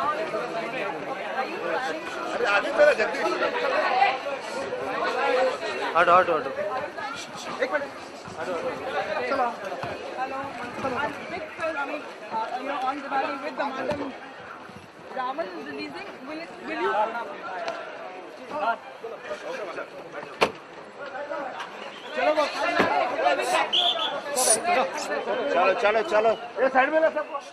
अरे आगे चला जल्दी हटो हटो हटो एक मिनट चलो चलो Raman is releasing. Will it? Will you? चलो चलो चलो ये साइड में ना सबको